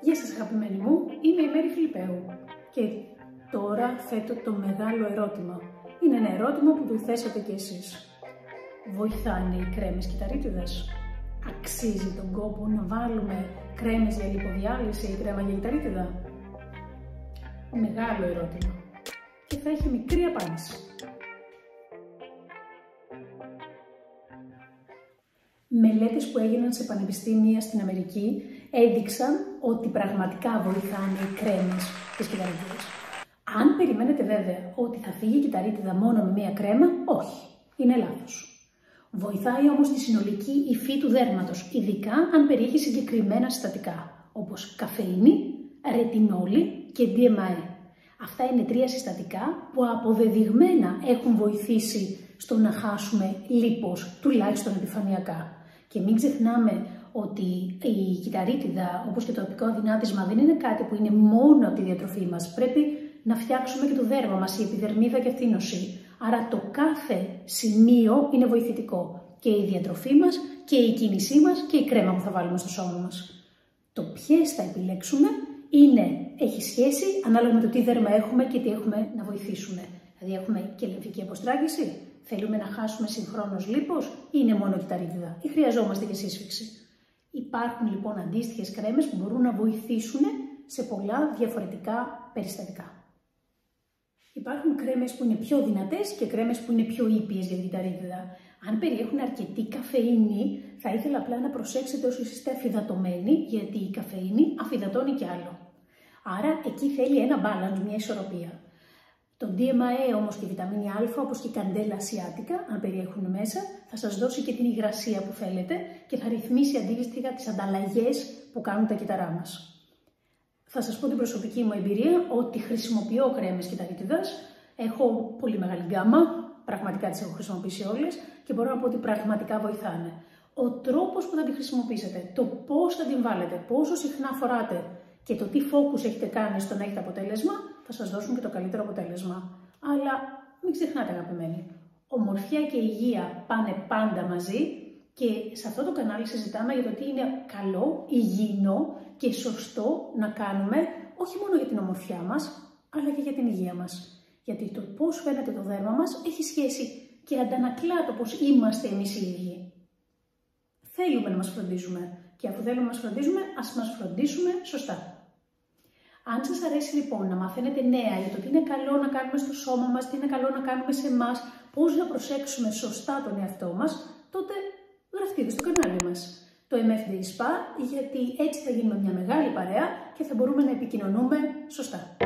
Γεια σας αγαπημένοι μου, είμαι η Μέρη Φιλιππέου και τώρα θέτω το μεγάλο ερώτημα. Είναι ένα ερώτημα που του θέσατε κι εσείς. Βοηθάνε οι κρέμες κυταρίτιδας; Αξίζει τον κόπο να βάλουμε κρέμες για λιποδιάλυση ή κρέμα για κυταρίτιδα; Μεγάλο ερώτημα και θα έχει μικρή απάντηση. Μελέτες που έγιναν σε πανεπιστήμια στην Αμερική έδειξαν ότι πραγματικά βοηθάνε οι κρέμες της κυταρίτιδας. Αν περιμένετε βέβαια ότι θα φύγει η κυταρίτιδα μόνο με μία κρέμα, όχι, είναι λάθος. Βοηθάει όμως τη συνολική υφή του δέρματος, ειδικά αν περιέχει συγκεκριμένα συστατικά, όπως καφεΐνη, ρετινόλη και DMA. Αυτά είναι τρία συστατικά που αποδεδειγμένα έχουν βοηθήσει στο να χάσουμε λίπος, τουλάχιστον επιφανειακά. Και μην ξεχνάμε ότι η κυταρίτιδα, όπως και το τοπικό αδυνάτισμα, δεν είναι κάτι που είναι μόνο από τη διατροφή μας. Πρέπει να φτιάξουμε και το δέρμα μας, η επιδερμίδα και νοσή. Άρα το κάθε σημείο είναι βοηθητικό. Και η διατροφή μας και η κίνησή μας και η κρέμα που θα βάλουμε στο σώμα μας. Το ποιες θα επιλέξουμε είναι, έχει σχέση ανάλογα με το τι δέρμα έχουμε και τι έχουμε να βοηθήσουμε. Δηλαδή έχουμε και λεμφική αποστράγγιση, Θέλουμε να χάσουμε συγχρόνως λίπος ή είναι μόνο κυταρίτιδα ή χρειαζόμαστε και σύσφυξη; Υπάρχουν λοιπόν αντίστοιχες κρέμες που μπορούν να βοηθήσουν σε πολλά διαφορετικά περιστατικά. Υπάρχουν κρέμες που είναι πιο δυνατές και κρέμες που είναι πιο ήπιες για την κυταρίτιδα. Αν περιέχουν αρκετή καφεΐνη, θα ήθελα απλά να προσέξετε όσοι είστε αφυδατωμένοι, γιατί η καφεΐνη αφυδατώνει κι άλλο. Άρα εκεί θέλει ένα balance, μια ισορροπία. Το DMA όμως και η βιταμίνη Α, όπως και η καντέλα ασιάτικα, αν περιέχουν μέσα, θα σας δώσει και την υγρασία που θέλετε και θα ρυθμίσει αντίστοιχα τις ανταλλαγές που κάνουν τα κυταρά μας. Θα σας πω την προσωπική μου εμπειρία ότι χρησιμοποιώ κρέμες κυταρίτιδας. Έχω πολύ μεγάλη γκάμα, πραγματικά τις έχω χρησιμοποιήσει όλες και μπορώ να πω ότι πραγματικά βοηθάνε. Ο τρόπος που θα τη χρησιμοποιήσετε, το πώς θα την βάλετε, πόσο συχνά φοράτε και το τι focus έχετε κάνει στο να έχετε αποτέλεσμα, θα σας δώσουν και το καλύτερο αποτέλεσμα. Αλλά μην ξεχνάτε αγαπημένοι, ομορφιά και υγεία πάνε πάντα μαζί και σε αυτό το κανάλι συζητάμε για το τι είναι καλό, υγιεινό και σωστό να κάνουμε όχι μόνο για την ομορφιά μας, αλλά και για την υγεία μας. Γιατί το πώς φαίνεται το δέρμα μας έχει σχέση και αντανακλά το πώς είμαστε εμείς οι ίδιοι. Θέλουμε να μας φροντίζουμε και αφού θέλουμε να μας φροντίζουμε, ας μας φροντίσουμε σωστά. Αν σας αρέσει λοιπόν να μαθαίνετε νέα για το τι είναι καλό να κάνουμε στο σώμα μας, τι είναι καλό να κάνουμε σε εμάς, πώς να προσέξουμε σωστά τον εαυτό μας, τότε γραφτείτε στο κανάλι μας. Το MFD Spa, γιατί έτσι θα γίνουμε μια μεγάλη παρέα και θα μπορούμε να επικοινωνούμε σωστά.